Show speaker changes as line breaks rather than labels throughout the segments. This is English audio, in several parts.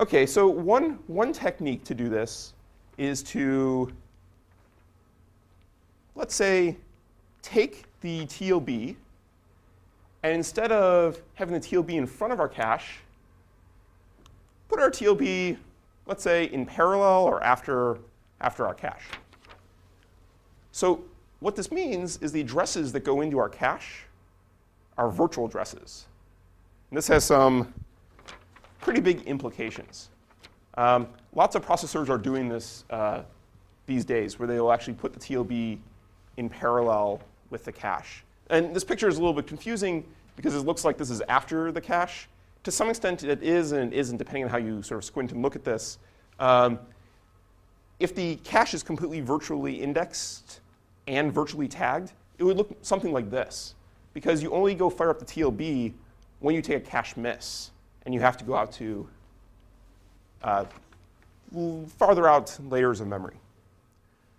Okay, so one, one technique to do this is to, let's say, take the TLB, and instead of having the TLB in front of our cache, put our TLB, let's say, in parallel or after, after our cache. So what this means is the addresses that go into our cache are virtual addresses. And this has some pretty big implications. Um, lots of processors are doing this uh, these days, where they will actually put the TLB in parallel with the cache. And this picture is a little bit confusing because it looks like this is after the cache. To some extent, it is and it isn't, depending on how you sort of squint and look at this. Um, if the cache is completely virtually indexed and virtually tagged, it would look something like this. Because you only go fire up the TLB when you take a cache miss and you have to go out to uh, farther out layers of memory.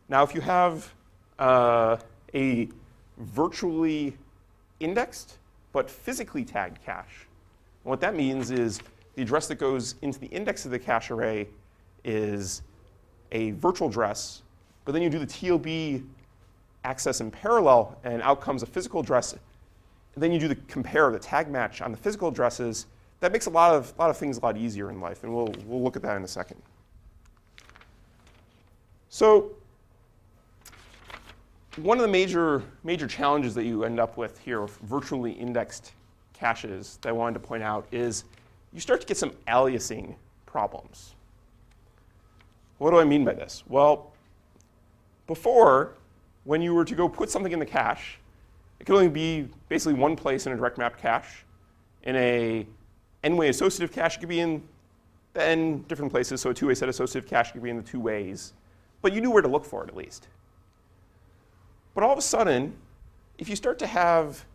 Now, if you have uh, a virtually indexed but physically tagged cache, what that means is the address that goes into the index of the cache array is a virtual address, but then you do the TLB access in parallel, and out comes a physical address. And then you do the compare, the tag match on the physical addresses, that makes a lot of, lot of things a lot easier in life, and we'll, we'll look at that in a second. So one of the major, major challenges that you end up with here with virtually indexed caches that I wanted to point out is you start to get some aliasing problems. What do I mean by this? Well, before, when you were to go put something in the cache, it could only be basically one place in a direct map cache. In a n-way associative cache could be in the n different places, so a two-way set associative cache could be in the two ways. But you knew where to look for it, at least. But all of a sudden, if you start to have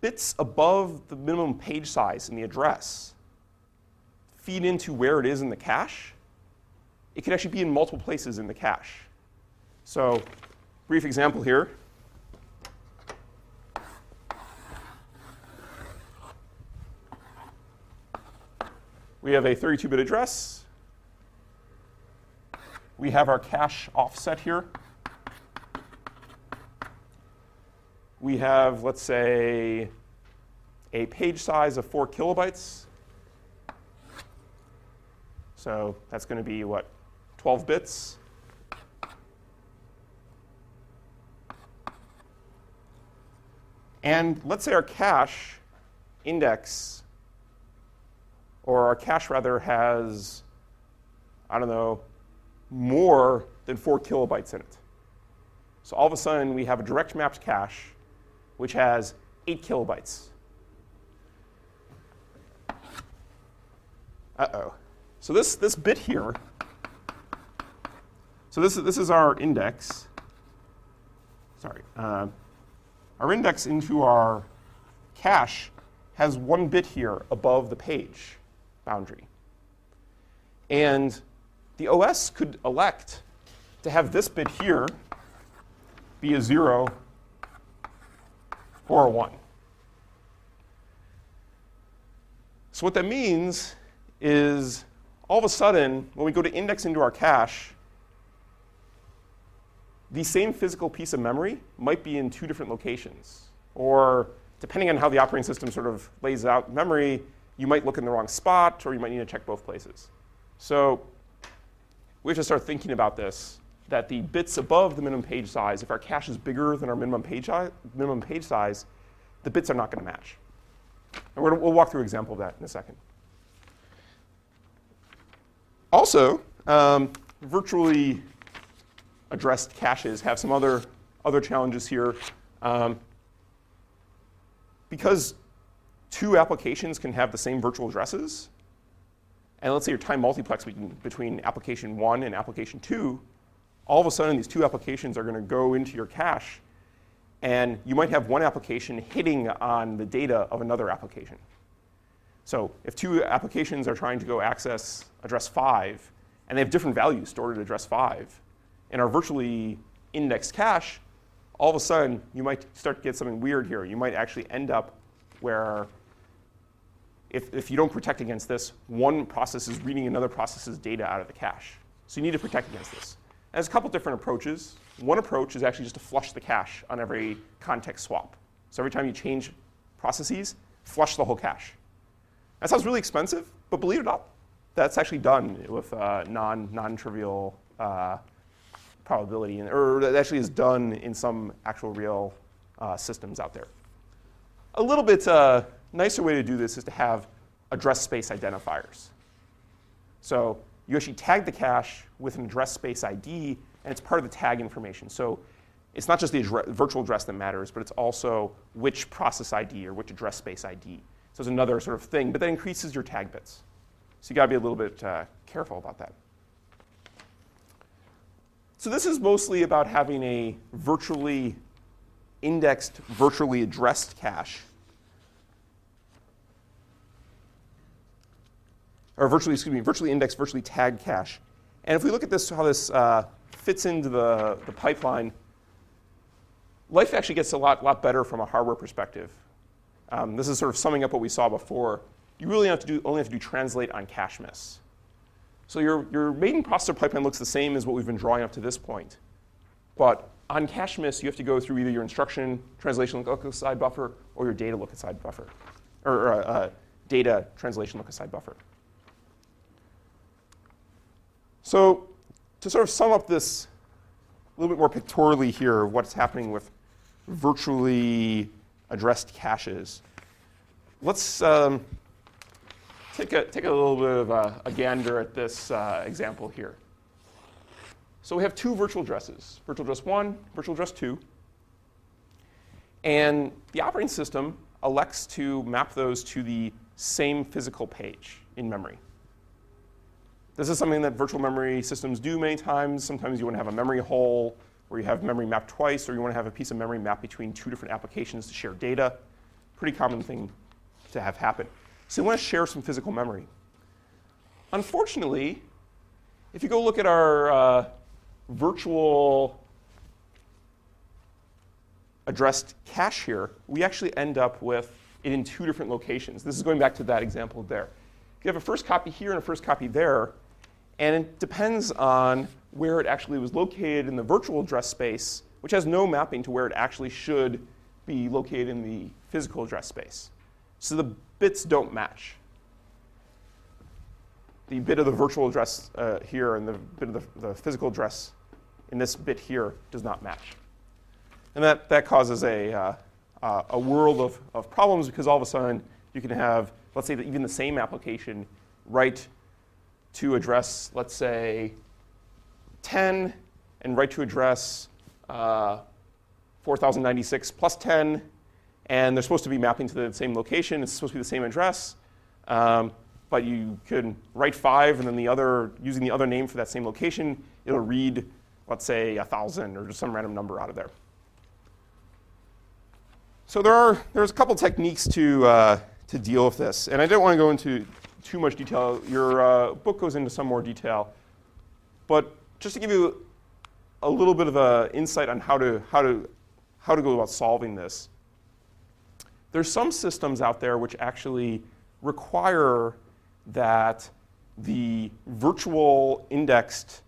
bits above the minimum page size in the address feed into where it is in the cache, it could actually be in multiple places in the cache. So brief example here. We have a 32-bit address. We have our cache offset here. We have, let's say, a page size of 4 kilobytes. So that's going to be, what, 12 bits? And let's say our cache index or our cache rather has, I don't know, more than four kilobytes in it. So all of a sudden we have a direct mapped cache which has eight kilobytes. Uh-oh. So this, this bit here, so this, is this is our index. Sorry. Uh, our index into our cache has one bit here above the page boundary. And the OS could elect to have this bit here be a 0 or a 1. So what that means is all of a sudden, when we go to index into our cache, the same physical piece of memory might be in two different locations. Or depending on how the operating system sort of lays out memory, you might look in the wrong spot, or you might need to check both places. So we have to start thinking about this, that the bits above the minimum page size, if our cache is bigger than our minimum page, minimum page size, the bits are not going to match. And we will walk through an example of that in a second. Also, um, virtually addressed caches have some other, other challenges here. Um, because two applications can have the same virtual addresses, and let's say you're time multiplex between application one and application two, all of a sudden these two applications are going to go into your cache, and you might have one application hitting on the data of another application. So if two applications are trying to go access address 5, and they have different values stored at address 5, and are virtually indexed cache, all of a sudden you might start to get something weird here. You might actually end up where if, if you don't protect against this, one process is reading another process's data out of the cache. So you need to protect against this. And there's a couple different approaches. One approach is actually just to flush the cache on every context swap. So every time you change processes, flush the whole cache. That sounds really expensive, but believe it or not, that's actually done with uh, non, non-trivial uh, probability, or that actually is done in some actual real uh, systems out there. A little bit uh, nicer way to do this is to have address space identifiers. So you actually tag the cache with an address space ID, and it's part of the tag information. So it's not just the virtual address that matters, but it's also which process ID or which address space ID. So it's another sort of thing, but that increases your tag bits. So you got to be a little bit uh, careful about that. So this is mostly about having a virtually indexed, virtually addressed cache. Or virtually, excuse me, virtually indexed, virtually tagged cache. And if we look at this, how this uh, fits into the, the pipeline, life actually gets a lot, lot better from a hardware perspective. Um, this is sort of summing up what we saw before. You really have to do, only have to do translate on cache miss. So your, your main processor pipeline looks the same as what we've been drawing up to this point. But on cache miss, you have to go through either your instruction translation look aside buffer or your data look aside buffer, or uh, uh, data translation look aside buffer. So to sort of sum up this a little bit more pictorially here, of what's happening with virtually addressed caches. Let's um, take, a, take a little bit of a, a gander at this uh, example here. So we have two virtual addresses, virtual address 1, virtual address 2. And the operating system elects to map those to the same physical page in memory. This is something that virtual memory systems do many times. Sometimes you want to have a memory hole where you have memory mapped twice, or you want to have a piece of memory mapped between two different applications to share data. Pretty common thing to have happen. So you want to share some physical memory. Unfortunately, if you go look at our uh, virtual addressed cache here, we actually end up with it in two different locations. This is going back to that example there. You have a first copy here and a first copy there, and it depends on where it actually was located in the virtual address space, which has no mapping to where it actually should be located in the physical address space. So the bits don't match. The bit of the virtual address uh, here and the bit of the, the, physical address in this bit here does not match. And that, that causes a, uh, uh, a world of, of problems because all of a sudden you can have, let's say, that even the same application write to address, let's say, 10 and write to address uh, 4096 plus 10, and they're supposed to be mapping to the same location. It's supposed to be the same address. Um, but you could write 5 and then the other, using the other name for that same location, it'll read, let's say, 1,000 or just some random number out of there. So there are, there's a couple techniques to, uh, to deal with this. And I don't want to go into too much detail. Your uh, book goes into some more detail. But just to give you a little bit of an insight on how to, how, to, how to go about solving this, there's some systems out there which actually require that the virtual indexed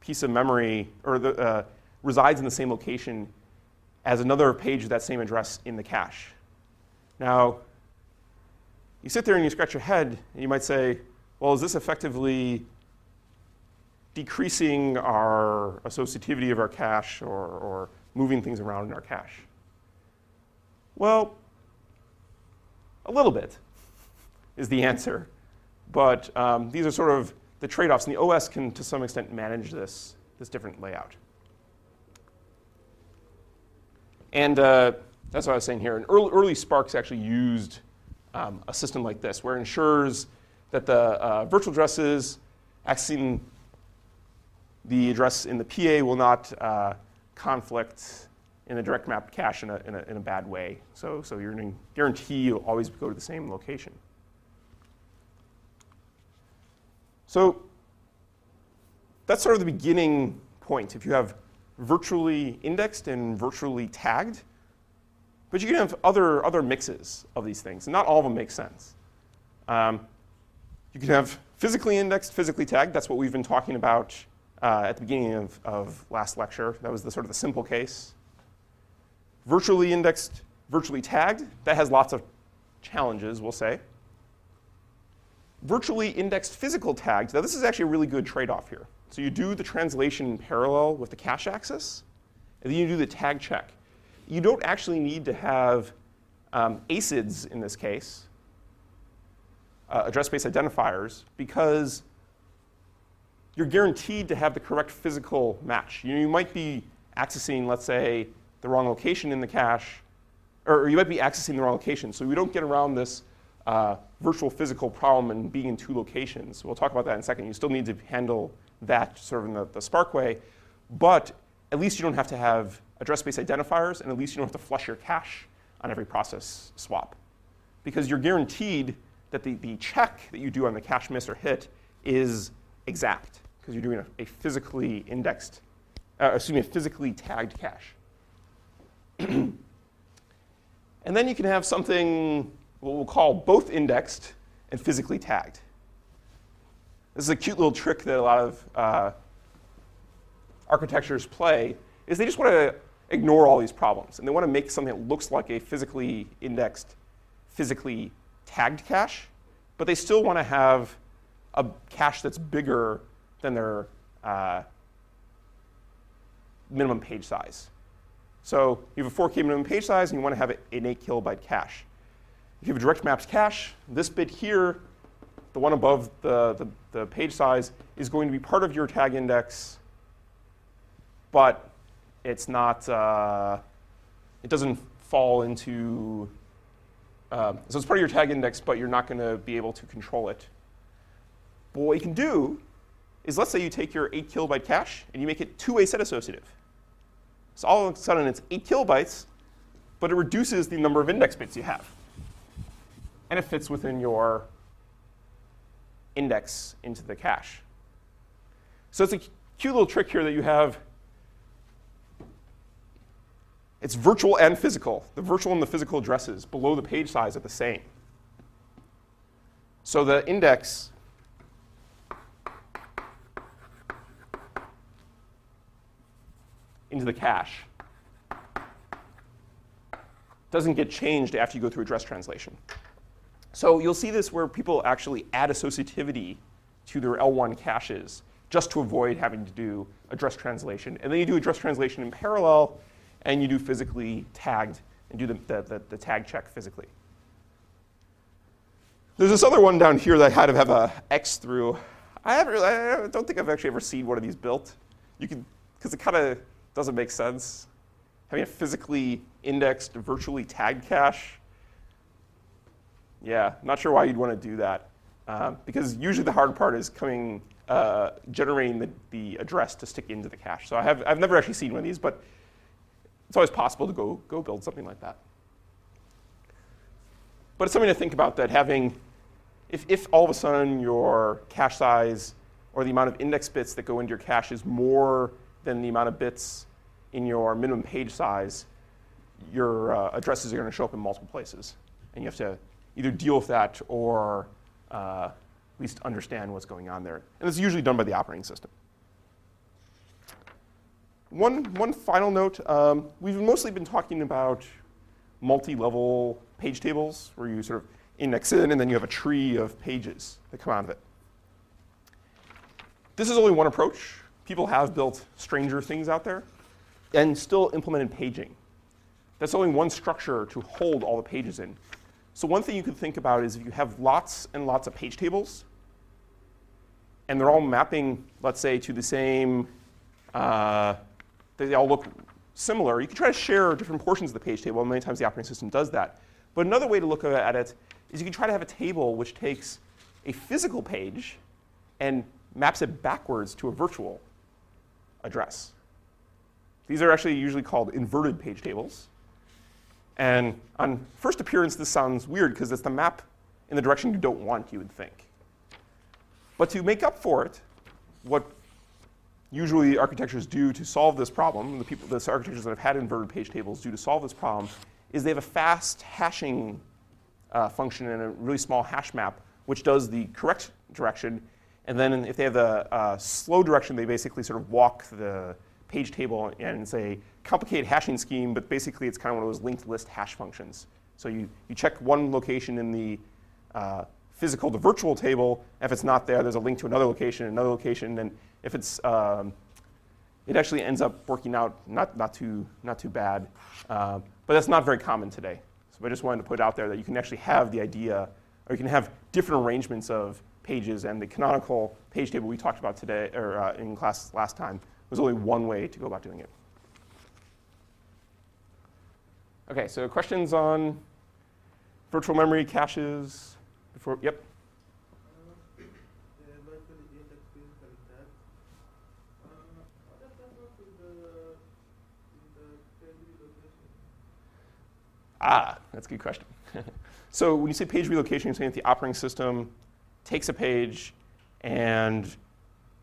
piece of memory or the, uh, resides in the same location as another page of that same address in the cache. Now, you sit there and you scratch your head, and you might say, well, is this effectively decreasing our associativity of our cache or, or moving things around in our cache? Well, a little bit is the answer. But um, these are sort of the trade-offs, and the OS can, to some extent, manage this, this different layout. And uh, that's what I was saying here. And early, early SPARCs actually used um, a system like this, where it ensures that the uh, virtual addresses accessing the address in the PA will not uh, conflict in the direct mapped cache in a, in a, in a bad way. So, so you're going to guarantee you'll always go to the same location. So that's sort of the beginning point. If you have virtually indexed and virtually tagged, but you can have other, other mixes of these things, and not all of them make sense. Um, you can have physically indexed, physically tagged. That's what we've been talking about uh, at the beginning of, of last lecture. That was the sort of the simple case. Virtually indexed, virtually tagged. That has lots of challenges, we'll say. Virtually indexed physical tagged. Now, this is actually a really good trade-off here. So you do the translation in parallel with the cache access, and then you do the tag check. You don't actually need to have um, ASIDs in this case, uh, address space identifiers, because you're guaranteed to have the correct physical match. You, you might be accessing, let's say, the wrong location in the cache, or you might be accessing the wrong location. So we don't get around this uh, virtual physical problem and being in two locations. We'll talk about that in a second. You still need to handle that sort of in the, the SPARC way, but at least you don't have to have address space identifiers, and at least you don't have to flush your cache on every process swap. Because you're guaranteed that the, the check that you do on the cache miss or hit is exact, because you're doing a, a physically indexed, uh, excuse me, a physically tagged cache. and then you can have something what we'll call both indexed and physically tagged. This is a cute little trick that a lot of uh, architectures play, is they just want to ignore all these problems. And they want to make something that looks like a physically indexed, physically tagged cache, but they still want to have a cache that's bigger than their uh, minimum page size. So you have a 4K minimum page size, and you want to have an 8 kilobyte cache. If you have a direct maps cache, this bit here, the one above the, the, the page size, is going to be part of your tag index, but it's not, uh, it doesn't fall into, uh, so it's part of your tag index, but you're not going to be able to control it. But what you can do is let's say you take your 8 kilobyte cache and you make it two-way set associative. So all of a sudden it's 8 kilobytes, but it reduces the number of index bits you have. And it fits within your index into the cache. So it's a cute little trick here that you have it's virtual and physical. The virtual and the physical addresses below the page size are the same. So the index into the cache doesn't get changed after you go through address translation. So you'll see this where people actually add associativity to their L1 caches just to avoid having to do address translation. And then you do address translation in parallel and you do physically tagged and do the, the, the, the tag check physically. There's this other one down here that I had to have a X through. I, haven't really, I don't think I've actually ever seen one of these built. You can, because it kind of doesn't make sense. Having a physically indexed, virtually tagged cache. Yeah, not sure why you'd want to do that. Um, because usually the hard part is coming, uh, generating the, the address to stick into the cache. So I have, I've never actually seen one of these, but it's always possible to go, go build something like that. But it's something to think about that having, if, if all of a sudden your cache size or the amount of index bits that go into your cache is more than the amount of bits in your minimum page size, your uh, addresses are going to show up in multiple places. And you have to either deal with that or uh, at least understand what's going on there. And it's usually done by the operating system. One, one final note, um, we've mostly been talking about multi-level page tables where you sort of index in and then you have a tree of pages that come out of it. This is only one approach. People have built stranger things out there and still implemented paging. That's only one structure to hold all the pages in. So one thing you could think about is if you have lots and lots of page tables, and they're all mapping, let's say, to the same uh, they all look similar. You can try to share different portions of the page table, and many times the operating system does that. But another way to look at it is you can try to have a table which takes a physical page and maps it backwards to a virtual address. These are actually usually called inverted page tables. And on first appearance, this sounds weird because it's the map in the direction you don't want, you would think. But to make up for it, what usually architectures do to solve this problem, the people, the architectures that have had inverted page tables do to solve this problem, is they have a fast hashing uh, function and a really small hash map, which does the correct direction. And then if they have the uh, slow direction, they basically sort of walk the page table and a complicated hashing scheme, but basically it's kind of one of those linked list hash functions. So you, you check one location in the uh, physical to virtual table. If it's not there, there's a link to another location, another location, and if it's um, it actually ends up working out not, not, too, not too bad. Uh, but that's not very common today. So I just wanted to put out there that you can actually have the idea, or you can have different arrangements of pages, and the canonical page table we talked about today, or uh, in class last time, was only one way to go about doing it. Okay, so questions on virtual memory caches before, yep. Ah, that's a good question. so when you say page relocation, you're saying that the operating system takes a page and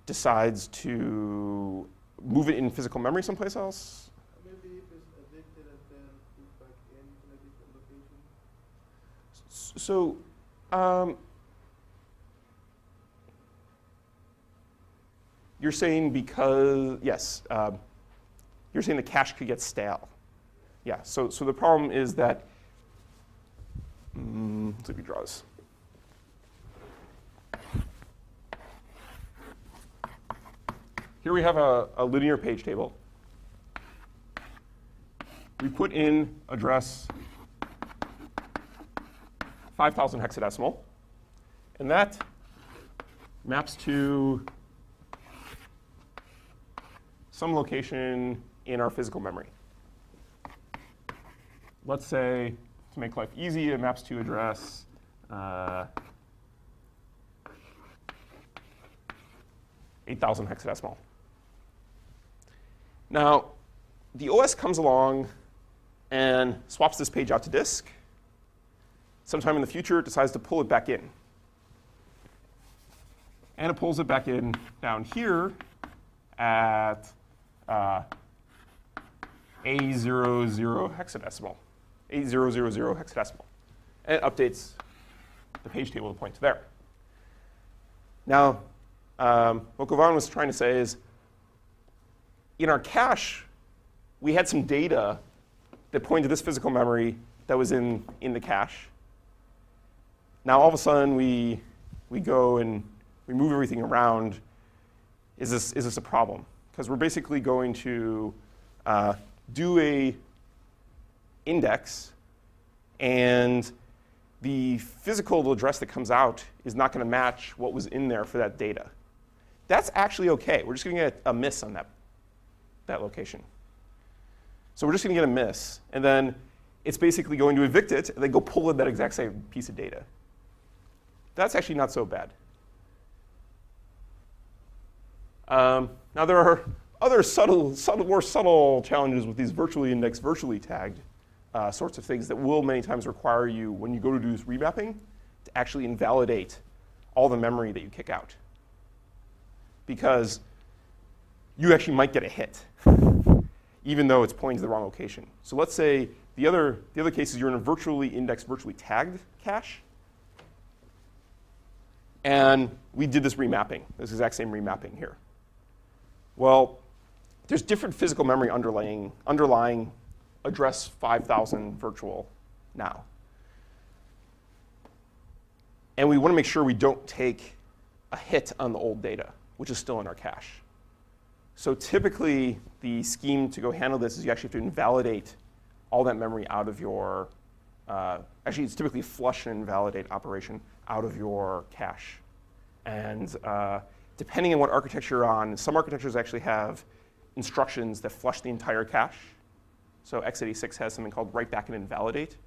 decides to move it in physical memory someplace else?
Maybe if it's evicted and then back in a different location.
So, um, you're saying because, yes, um, you're saying the cache could get stale. Yeah, so, so the problem is that, mm, let's he draws. Here we have a, a linear page table. We put in address 5,000 hexadecimal, and that maps to some location in our physical memory let's say, to make life easy, it maps to address uh, 8,000 hexadecimal. Now, the OS comes along and swaps this page out to disk. Sometime in the future, it decides to pull it back in. And it pulls it back in down here at uh, A00 hexadecimal. 8000 hexadecimal. And it updates the page table to point to there. Now, um, what Govan was trying to say is, in our cache, we had some data that pointed to this physical memory that was in, in the cache. Now, all of a sudden, we, we go and we move everything around. Is this, is this a problem? Because we're basically going to uh, do a index, and the physical address that comes out is not going to match what was in there for that data. That's actually OK. We're just going to get a miss on that, that location. So we're just going to get a miss. And then it's basically going to evict it, and then go pull in that exact same piece of data. That's actually not so bad. Um, now, there are other subtle, subtle, more subtle challenges with these virtually indexed, virtually tagged uh, sorts of things that will many times require you, when you go to do this remapping, to actually invalidate all the memory that you kick out. Because you actually might get a hit, even though it's pointing to the wrong location. So let's say the other, the other case is you're in a virtually indexed, virtually tagged cache. And we did this remapping, this exact same remapping here. Well, there's different physical memory underlying, underlying address 5,000 virtual now. And we want to make sure we don't take a hit on the old data, which is still in our cache. So typically, the scheme to go handle this is you actually have to invalidate all that memory out of your, uh, actually it's typically flush and invalidate operation out of your cache. And uh, depending on what architecture you're on, some architectures actually have instructions that flush the entire cache. So x86 has something called write back and invalidate,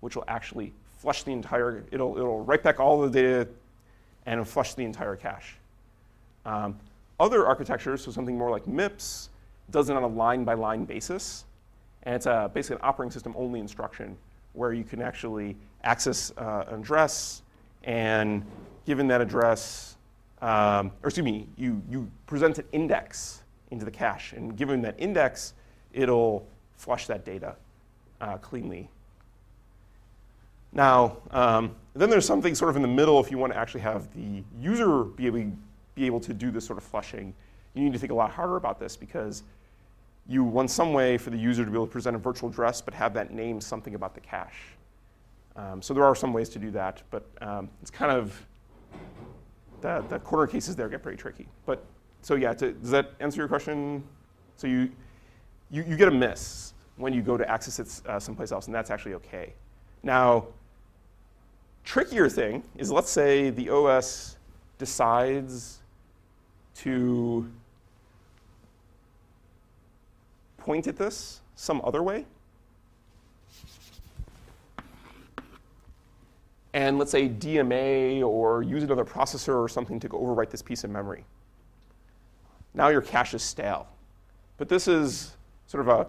which will actually flush the entire, it'll, it'll write back all the data and flush the entire cache. Um, other architectures, so something more like MIPS, does it on a line-by-line basis. And it's a, basically an operating system only instruction where you can actually access uh, an address and given that address, um, or excuse me, you, you present an index into the cache. And given that index, it'll flush that data uh, cleanly. Now, um, then there's something sort of in the middle if you want to actually have the user be able, be able to do this sort of flushing. You need to think a lot harder about this because you want some way for the user to be able to present a virtual address but have that name something about the cache. Um, so there are some ways to do that, but um, it's kind of, the, the corner cases there get pretty tricky. But so yeah, to, does that answer your question? So you, you, you get a miss when you go to access it uh, someplace else, and that's actually okay. Now, trickier thing is let's say the OS decides to point at this some other way. And let's say DMA or use another processor or something to go overwrite this piece of memory. Now your cache is stale. But this is sort of a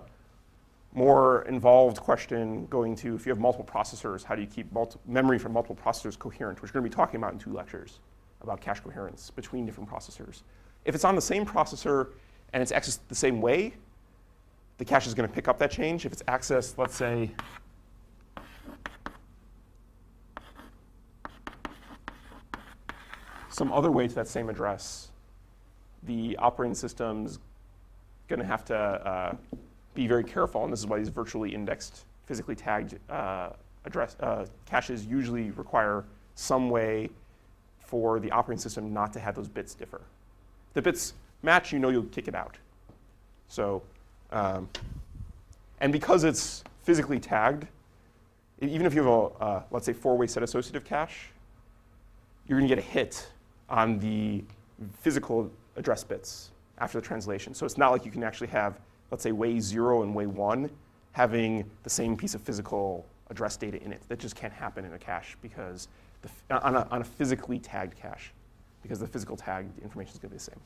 more involved question going to if you have multiple processors, how do you keep memory from multiple processors coherent, which we're going to be talking about in two lectures about cache coherence between different processors. If it's on the same processor and it's accessed the same way, the cache is going to pick up that change. If it's accessed, let's say, some other way to that same address, the operating system's going to have to uh, be very careful, and this is why these virtually indexed, physically tagged uh, address uh, caches usually require some way for the operating system not to have those bits differ. If the bits match, you know you'll kick it out. So, um, and because it's physically tagged, even if you have a, uh, let's say, four-way set associative cache, you're going to get a hit on the physical address bits after the translation. So it's not like you can actually have, let's say, way zero and way one having the same piece of physical address data in it. That just can't happen in a cache because the, on, a, on a physically tagged cache because the physical tagged information is going to be the same.